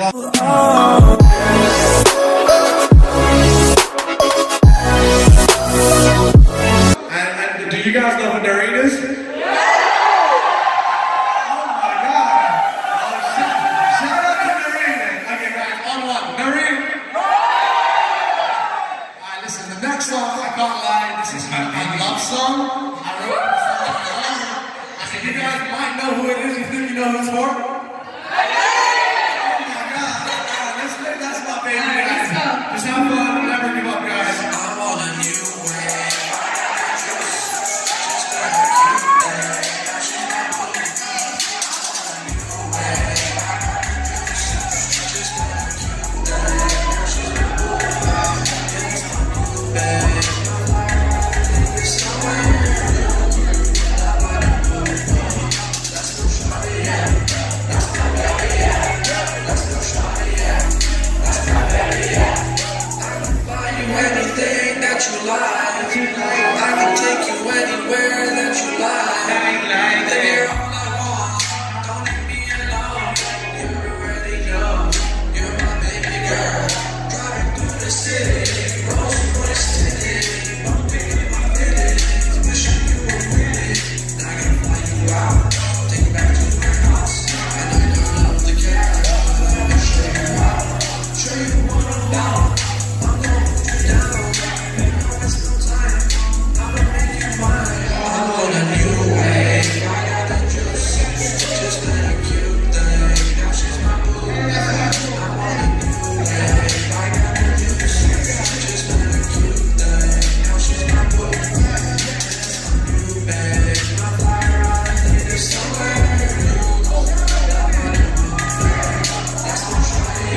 And, and do you guys know who Narin is? My god. Shout, shout out to Narin. Okay, oh guys, on oh, one. Narin. Alright, listen, the next song, I can't lie, this is my, my love song. I wrote song. I said, you guys might know who it is. You think you know who it's for?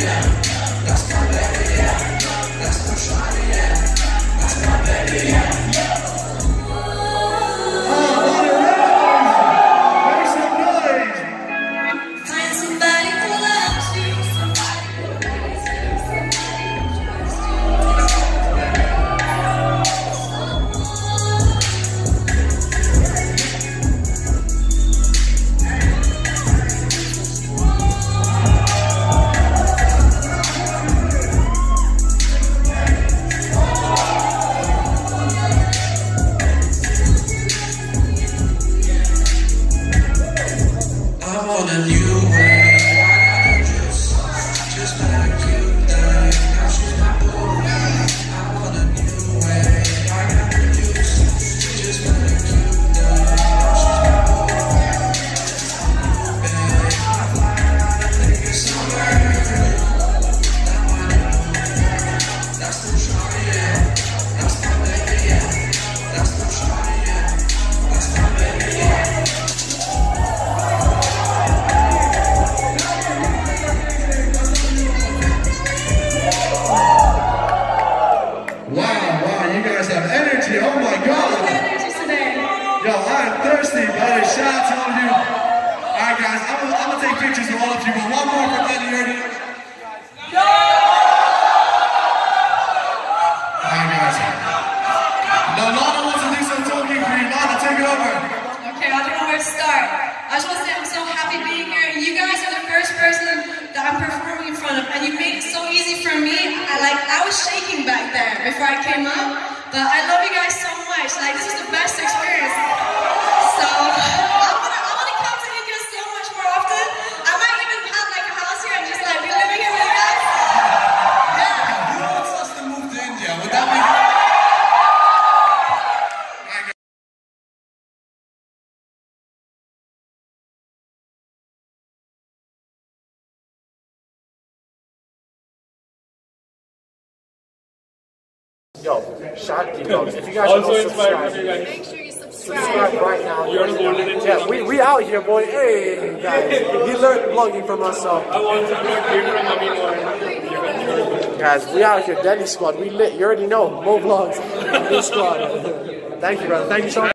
Yeah. Shout out to all of you. Alright, guys, I'm gonna, take pictures of all of you, but one more for Danny Ernie. Alright, guys. Now, Lana wants to do some talking for you. Lana, take it over. Okay, I don't know where to start. I just want to say I'm so happy being here. You guys are the first person that I'm performing in front of, and you made it so easy for me. I like I was shaking back there before I came up, but I love you guys so much. Like this is the best experience. Yo, shot Shakti Vlogs. If you guys Also don't subscribe, by you guys. Make sure you subscribe. subscribe right now. You're the golden Yeah, we, we out here, boy. Hey, guys. He learned vlogging from us, so. I want to make theater and Mummy more. Guys, we out here, Deadly Squad. We lit. You already know. Mo Vlogs. This squad. Thank you, brother. Thank you so much.